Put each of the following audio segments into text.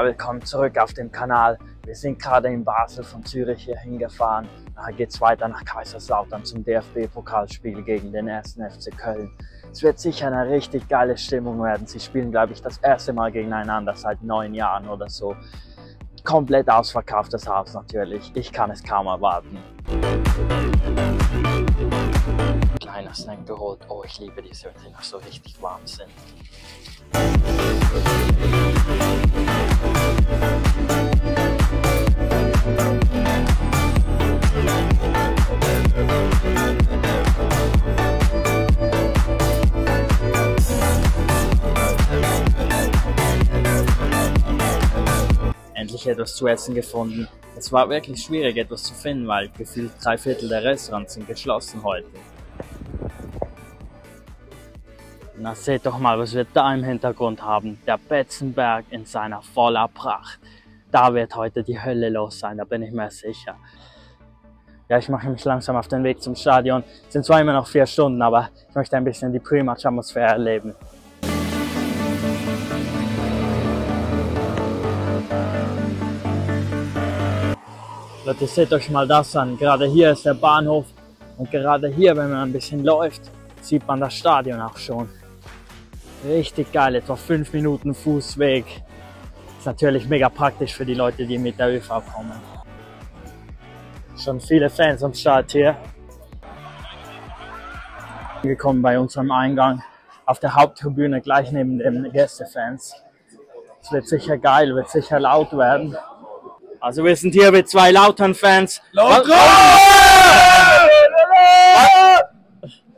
Willkommen zurück auf dem Kanal. Wir sind gerade in Basel von Zürich hier hingefahren. Nachher geht es weiter nach Kaiserslautern zum DFB-Pokalspiel gegen den 1. FC Köln. Es wird sicher eine richtig geile Stimmung werden. Sie spielen, glaube ich, das erste Mal gegeneinander seit neun Jahren oder so. Komplett ausverkauftes Haus natürlich. Ich kann es kaum erwarten. Kleiner Snack geholt. Oh, ich liebe diese, wenn sie noch so richtig warm sind. Etwas zu essen gefunden. Es war wirklich schwierig, etwas zu finden, weil gefühlt drei Viertel der Restaurants sind geschlossen heute. Na seht doch mal, was wir da im Hintergrund haben. Der Betzenberg in seiner voller Pracht. Da wird heute die Hölle los sein, da bin ich mir sicher. Ja, ich mache mich langsam auf den Weg zum Stadion. Es sind zwar immer noch vier Stunden, aber ich möchte ein bisschen die Pre-Match-Atmosphäre erleben. Leute, seht euch mal das an. Gerade hier ist der Bahnhof und gerade hier, wenn man ein bisschen läuft, sieht man das Stadion auch schon. Richtig geil, etwa 5 Minuten Fußweg. Ist natürlich mega praktisch für die Leute, die mit der ÖV kommen. Schon viele Fans am Start hier. Gekommen bei unserem Eingang auf der Haupttribüne gleich neben den Gästefans. Es wird sicher geil, wird sicher laut werden. Also wir sind hier mit zwei Lautern-Fans. Laut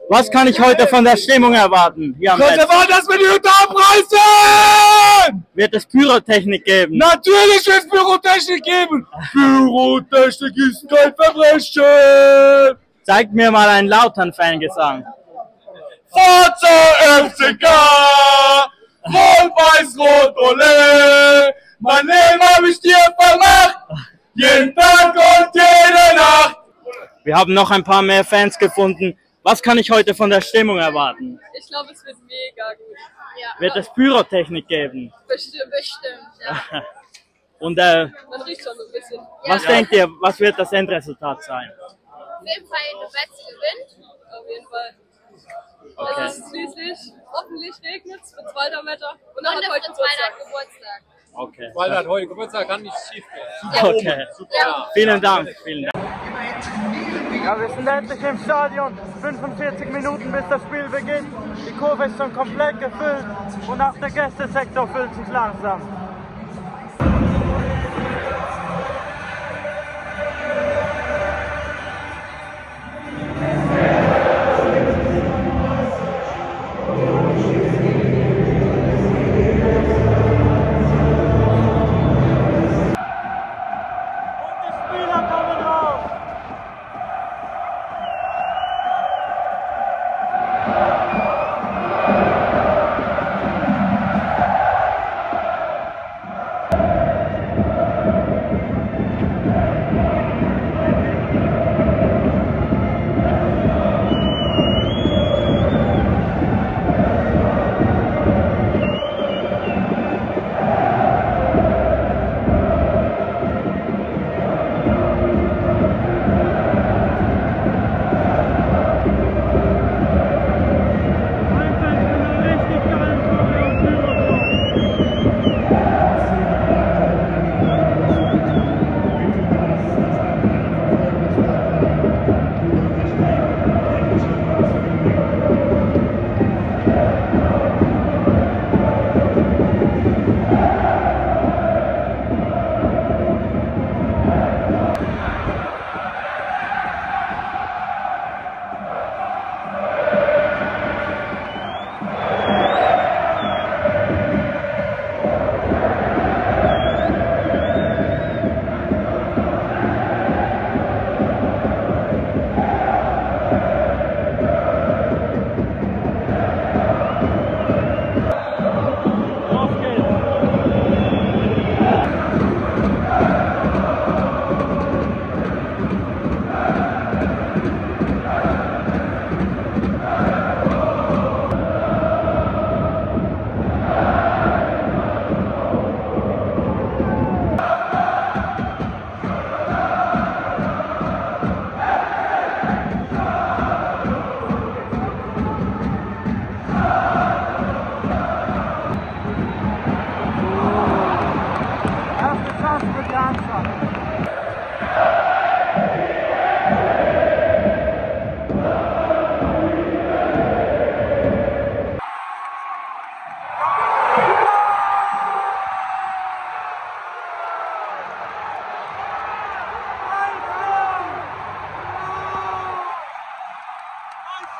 Was kann ich heute von der Stimmung erwarten? Hier am Könnte Netz? man das mit die Hütte abreißen? Wird es Pyrotechnik geben? Natürlich wird es Pyrotechnik geben. Pyrotechnik ist kein Verbrechen. Zeigt mir mal einen Lautern-Fangesang. Forza FCK, Rot-Weiß-Rot, ole. Mein Jeden Tag und jede Nacht. Wir haben noch ein paar mehr Fans gefunden. Was kann ich heute von der Stimmung erwarten? Ich glaube, es wird mega gut. Ja, Wird es Pyrotechnik geben? bestimmt, bestimmt. Ja. Und äh, Man riecht schon so ein bisschen. was denkt ihr, was wird das Endresultat sein? Auf jeden Fall Beste gewinnt. Auf jeden Fall. Okay. Es ist schließlich, hoffentlich regnet es, wird weiter Wetter. Und dann hat heute Geburtstag. Geburtstag. Okay. Weil hat heute Geburtstag, kann nicht schief gehen. Okay. Ja. Vielen Dank. Vielen Dank. Ja, wir sind endlich im Stadion. 45 Minuten bis das Spiel beginnt. Die Kurve ist schon komplett gefüllt und auch der Gästesektor füllt sich langsam.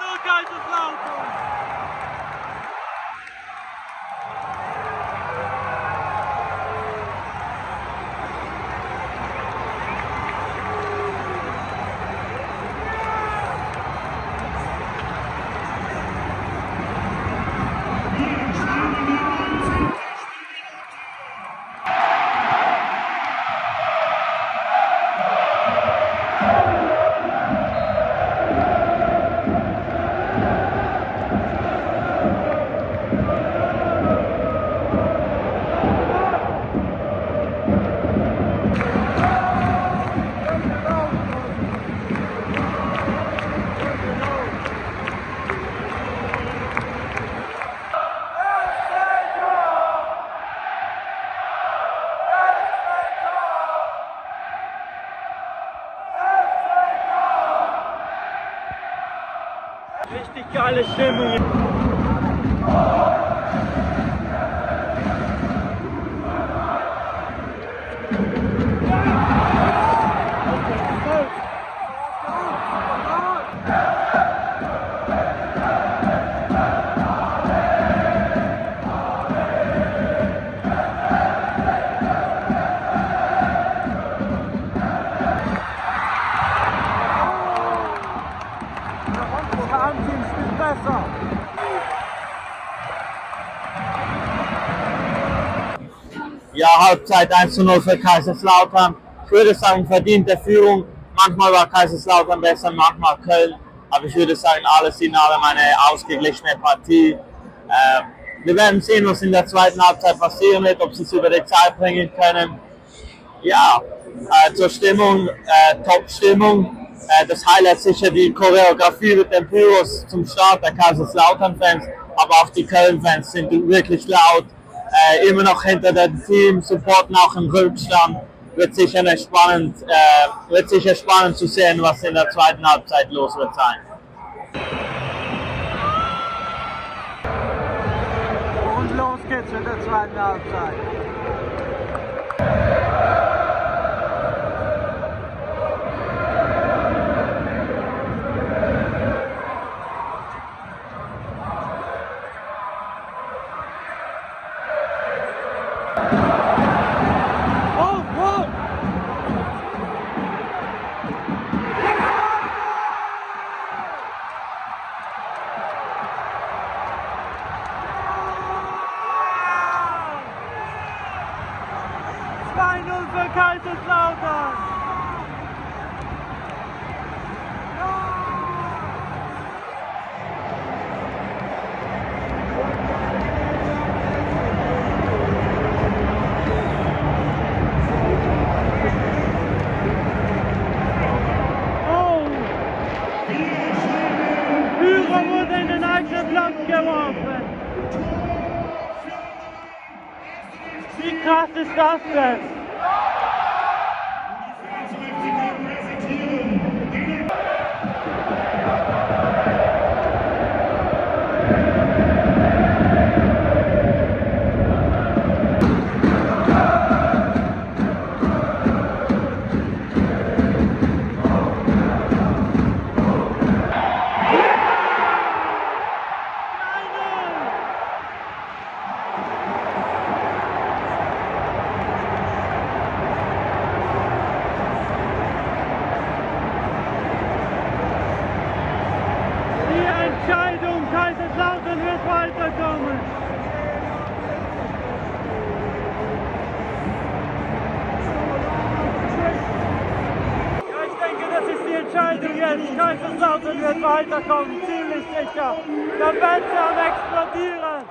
still guys is loud, Stimmung. Ja, Halbzeit 1 zu 0 für Kaiserslautern. Ich würde sagen, verdiente Führung. Manchmal war Kaiserslautern besser, manchmal Köln. Aber ich würde sagen, alles in allem eine ausgeglichene Partie. Ähm, wir werden sehen, was in der zweiten Halbzeit passieren wird, ob sie es über die Zeit bringen können. Ja, äh, zur Stimmung, äh, Top-Stimmung. Äh, das Highlight sicher die Choreografie mit den Pyros zum Start der Kaiserslautern-Fans, aber auch die Köln-Fans sind wirklich laut. Äh, immer noch hinter dem Team, supporten auch im Rückstand. Wird sicher, spannend, äh, wird sicher spannend zu sehen, was in der zweiten Halbzeit los wird sein. Und los geht's mit der zweiten Halbzeit. offense. Kaiserslautern wird weiterkommen, ziemlich sicher. Der Bett am explodieren.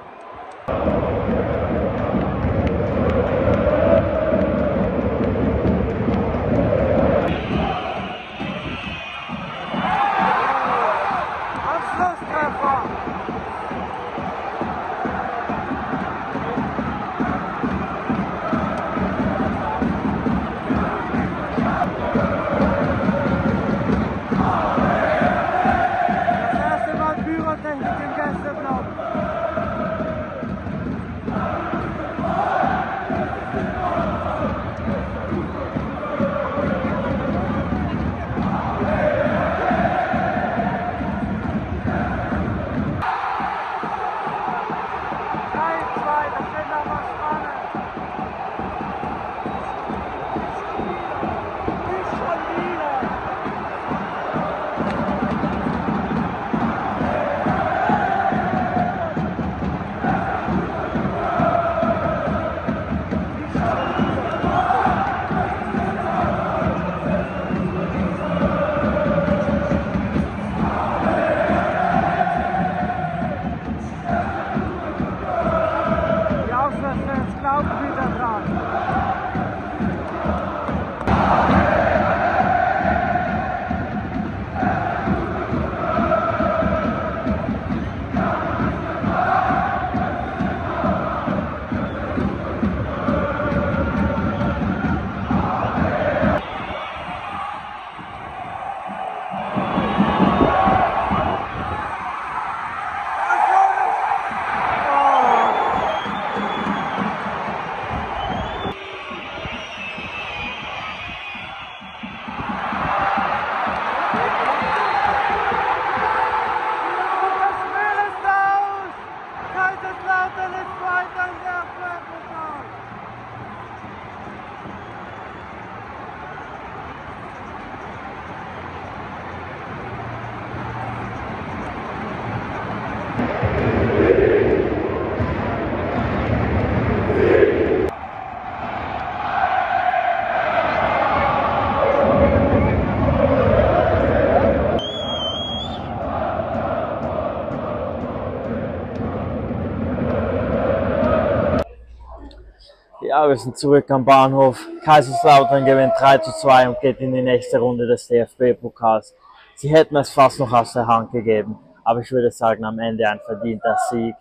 Ja, wir sind zurück am Bahnhof. Kaiserslautern gewinnt 3 zu 2 und geht in die nächste Runde des DFB-Pokals. Sie hätten es fast noch aus der Hand gegeben, aber ich würde sagen, am Ende ein verdienter Sieg.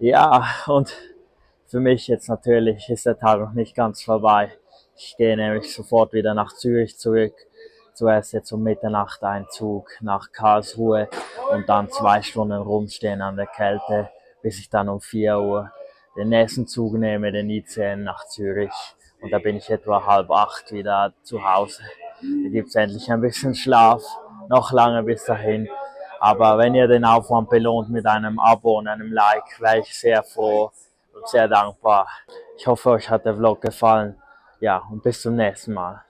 Ja, und für mich jetzt natürlich ist der Tag noch nicht ganz vorbei. Ich gehe nämlich sofort wieder nach Zürich zurück. Zuerst jetzt um Mitternacht ein Zug nach Karlsruhe und dann zwei Stunden rumstehen an der Kälte, bis ich dann um 4 Uhr den nächsten Zug nehme, den ICN nach Zürich. Und da bin ich etwa halb acht wieder zu Hause. Da gibt's endlich ein bisschen Schlaf. Noch lange bis dahin. Aber wenn ihr den Aufwand belohnt mit einem Abo und einem Like, wäre ich sehr froh und sehr dankbar. Ich hoffe, euch hat der Vlog gefallen. Ja, und bis zum nächsten Mal.